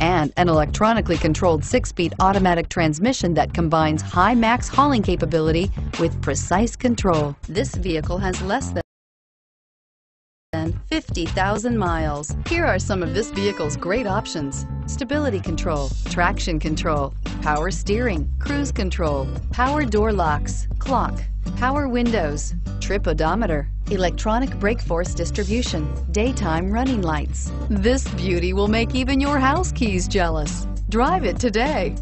and an electronically controlled 6-speed automatic transmission that combines high max hauling capability with precise control. This vehicle has less than 50,000 miles. Here are some of this vehicle's great options. Stability control, traction control, power steering, cruise control, power door locks, clock, power windows, trip odometer, electronic brake force distribution, daytime running lights. This beauty will make even your house keys jealous. Drive it today.